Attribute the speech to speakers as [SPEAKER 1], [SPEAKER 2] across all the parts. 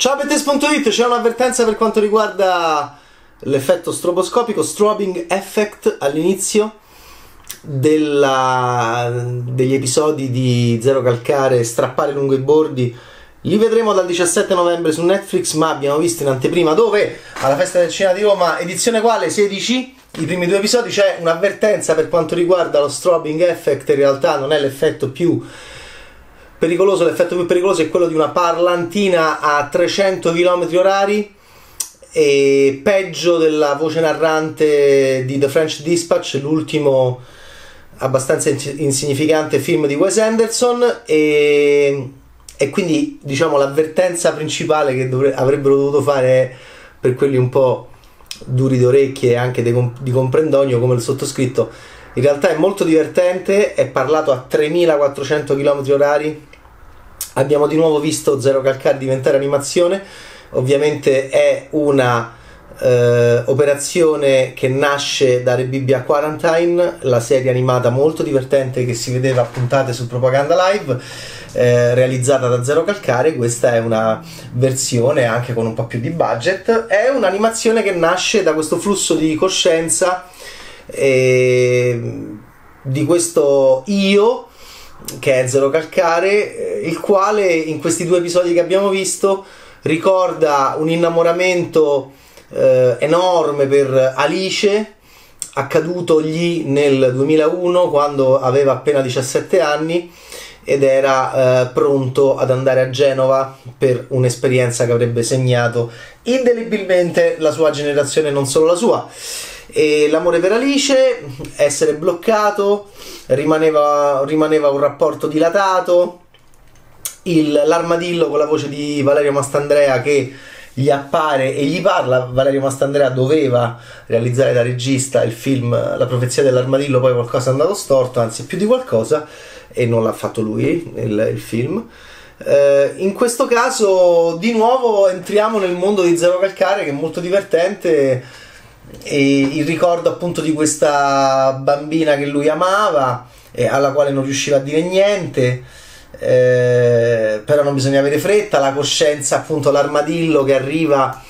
[SPEAKER 1] Ciao Bettes.it, c'è un'avvertenza per quanto riguarda l'effetto stroboscopico, strobing effect all'inizio della, degli episodi di Zero Calcare, strappare lungo i bordi. Li vedremo dal 17 novembre su Netflix, ma abbiamo visto in anteprima dove? Alla festa del cinema di Roma, edizione quale? 16, i primi due episodi c'è un'avvertenza per quanto riguarda lo strobing effect, in realtà non è l'effetto più pericoloso, l'effetto più pericoloso è quello di una parlantina a 300 km orari e peggio della voce narrante di The French Dispatch, l'ultimo abbastanza insignificante film di Wes Anderson e, e quindi diciamo l'avvertenza principale che dovre- avrebbero dovuto fare per quelli un po' duri d'orecchie e anche di, di comprendonio come il sottoscritto in realtà è molto divertente, è parlato a 3400 km orari abbiamo di nuovo visto Zero Calcare diventare animazione. Ovviamente è una eh, operazione che nasce da Rebibbia Quarantine la serie animata molto divertente che si vedeva a puntate su Propaganda Live eh, realizzata da Zero Calcare. Questa è una versione anche con un po' più di budget. È un'animazione che nasce da questo flusso di coscienza eh, di questo io che è Zero Calcare, il quale in questi due episodi che abbiamo visto ricorda un innamoramento eh, enorme per Alice accadutogli nel 2001 quando aveva appena 17 anni ed era eh, pronto ad andare a Genova per un'esperienza che avrebbe segnato indelebilmente la sua generazione, non solo la sua. E l'amore per Alice, essere bloccato, rimaneva, rimaneva un rapporto dilatato, il, l'armadillo con la voce di Valerio Mastandrea che gli appare e gli parla. Valerio Mastandrea doveva realizzare da regista il film La profezia dell'armadillo, poi qualcosa è andato storto, anzi più di qualcosa, e non l'ha fatto lui il, il film. Eh, in questo caso, di nuovo, entriamo nel mondo di Zero Calcare che è molto divertente e il ricordo appunto di questa bambina che lui amava e alla quale non riusciva a dire niente eh, però non bisogna avere fretta la coscienza appunto l'armadillo che arriva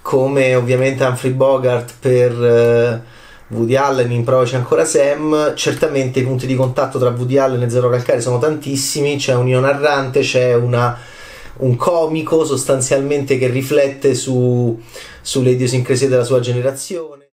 [SPEAKER 1] come ovviamente Humphrey Bogart per eh, Woody Allen in Provaci ancora Sam certamente i punti di contatto tra Woody Allen e Zero Calcare sono tantissimi c'è un io narrante c'è una un comico sostanzialmente che riflette su, sulle idiosincrasie della sua generazione.